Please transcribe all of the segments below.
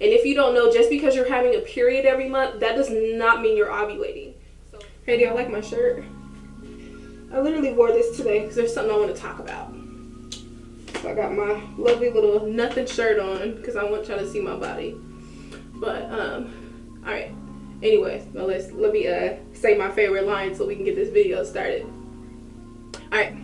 And if you don't know, just because you're having a period every month, that does not mean you're ovulating. So, hey, do y'all like my shirt? I literally wore this today because there's something I want to talk about. So I got my lovely little nothing shirt on because I want y'all to see my body. But um, all right. Anyways, well, let's let me uh say my favorite line so we can get this video started. All right.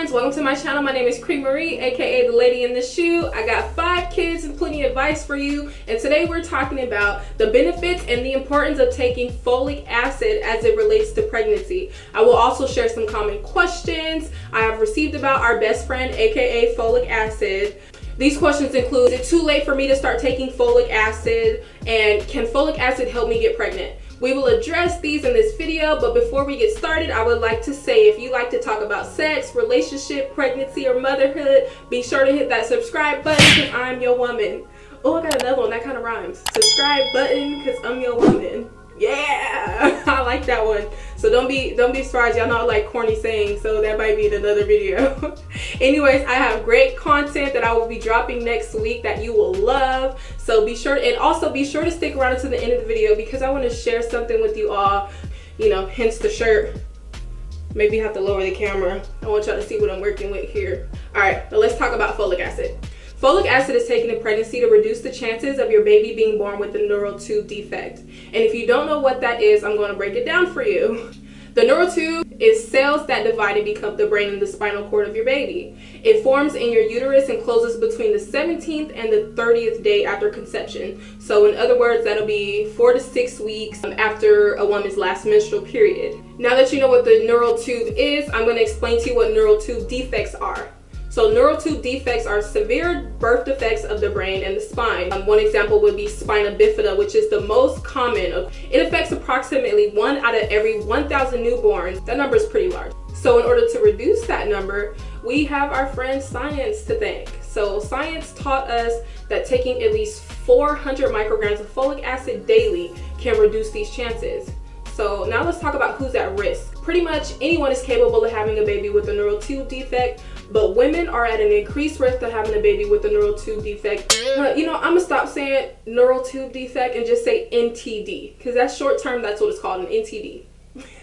Friends, welcome to my channel. My name is KrieMarie, aka the lady in the shoe. I got five kids and plenty of advice for you. And today we're talking about the benefits and the importance of taking folic acid as it relates to pregnancy. I will also share some common questions I have received about our best friend, aka folic acid. These questions include, is it too late for me to start taking folic acid? And can folic acid help me get pregnant? We will address these in this video, but before we get started, I would like to say if you like to talk about sex, relationship, pregnancy, or motherhood, be sure to hit that subscribe button because I'm your woman. Oh, I got another one that kind of rhymes. Subscribe button because I'm your woman. Yeah, I like that one. So don't be don't be surprised. Y'all know I like corny saying, so that might be in another video. Anyways, I have great content that I will be dropping next week that you will love. So be sure and also be sure to stick around to the end of the video because I want to share something with you all. You know, hence the shirt. Maybe have to lower the camera. I want y'all to see what I'm working with here. All right, let's talk about folic acid. Folic acid is taken in pregnancy to reduce the chances of your baby being born with a neural tube defect. And if you don't know what that is, I'm going to break it down for you. The neural tube is cells that divide and become the brain and the spinal cord of your baby. It forms in your uterus and closes between the 17th and the 30th day after conception. So in other words, that'll be four to six weeks after a woman's last menstrual period. Now that you know what the neural tube is, I'm going to explain to you what neural tube defects are. So neural tube defects are severe birth defects of the brain and the spine. Um, one example would be spina bifida, which is the most common. It affects approximately one out of every 1,000 newborns. That number is pretty large. So in order to reduce that number, we have our friend science to thank. So science taught us that taking at least 400 micrograms of folic acid daily can reduce these chances. So now let's talk about who's at risk. Pretty much anyone is capable of having a baby with a neural tube defect, but women are at an increased risk of having a baby with a neural tube defect. You know, I'm gonna stop saying neural tube defect and just say NTD, because that's short term, that's what it's called, an NTD.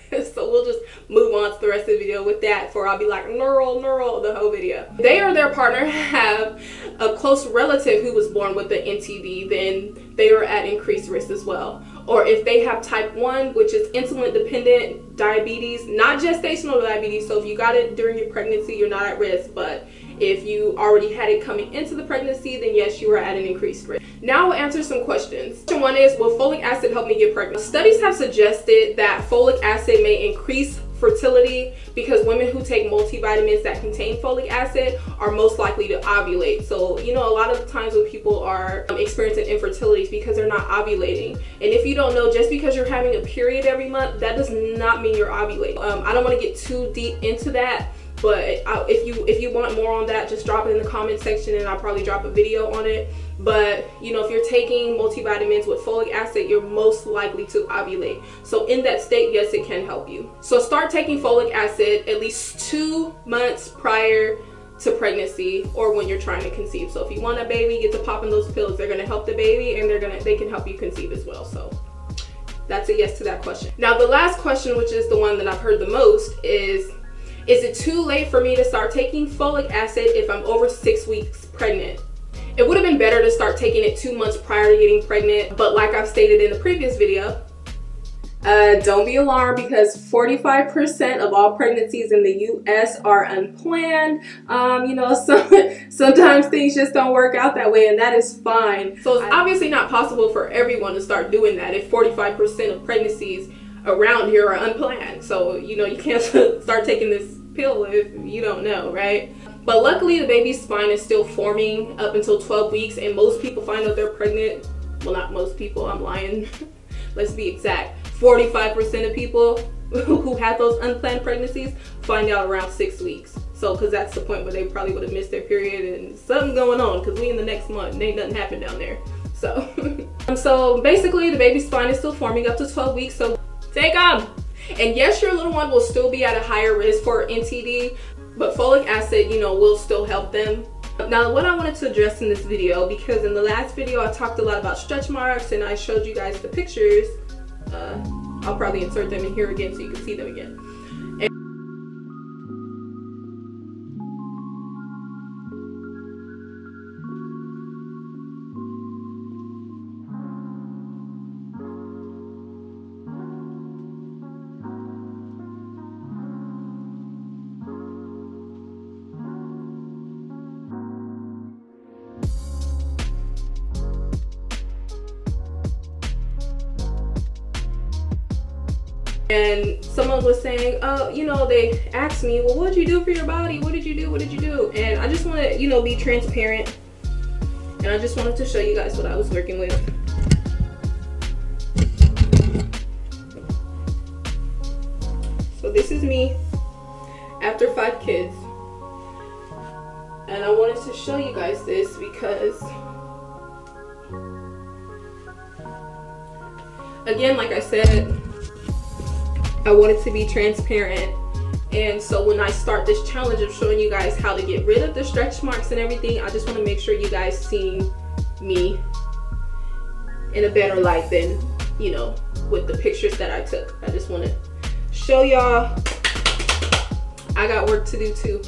so we'll just move on to the rest of the video with that for I'll be like neural neural the whole video. They or their partner have a close relative who was born with the NTD, then they are at increased risk as well. Or if they have type 1, which is insulin dependent diabetes, not gestational diabetes. So if you got it during your pregnancy, you're not at risk. But if you already had it coming into the pregnancy, then yes, you are at an increased risk. Now we'll answer some questions. Question one is, will folic acid help me get pregnant? Studies have suggested that folic acid may increase fertility because women who take multivitamins that contain folic acid are most likely to ovulate. So, you know, a lot of the times when people are um, experiencing infertility because they're not ovulating. And if you don't know, just because you're having a period every month, that does not mean you're ovulating. Um, I don't want to get too deep into that but if you if you want more on that just drop it in the comment section and I'll probably drop a video on it. But you know if you're taking multivitamins with folic acid you're most likely to ovulate. So in that state yes it can help you. So start taking folic acid at least two months prior to pregnancy or when you're trying to conceive. So if you want a baby get to popping those pills. They're going to help the baby and they're going to they can help you conceive as well. So that's a yes to that question. Now the last question which is the one that i've heard the most is is it too late for me to start taking folic acid if I'm over six weeks pregnant? It would have been better to start taking it two months prior to getting pregnant, but like I've stated in the previous video, uh, don't be alarmed because 45% of all pregnancies in the U.S. are unplanned. Um, you know, so, sometimes things just don't work out that way and that is fine. So it's obviously not possible for everyone to start doing that if 45% of pregnancies around here are unplanned. So, you know, you can't start taking this pill you don't know, right? But luckily the baby's spine is still forming up until 12 weeks and most people find out they're pregnant. Well, not most people, I'm lying. Let's be exact. 45% of people who had those unplanned pregnancies find out around six weeks. So, because that's the point where they probably would have missed their period and something going on because we in the next month ain't nothing happened down there. So, so basically the baby's spine is still forming up to 12 weeks. So take them. And yes, your little one will still be at a higher risk for NTD, but folic acid, you know, will still help them. Now what I wanted to address in this video, because in the last video I talked a lot about stretch marks and I showed you guys the pictures. Uh, I'll probably insert them in here again so you can see them again. And someone was saying oh you know they asked me well what did you do for your body? What did you do? What did you do? And i just want to you know be transparent. And i just wanted to show you guys what i was working with. So this is me after five kids. And i wanted to show you guys this because again like i said I wanted to be transparent. And so when I start this challenge of showing you guys how to get rid of the stretch marks and everything, I just want to make sure you guys see me in a better light than, you know, with the pictures that I took. I just want to show y'all I got work to do too.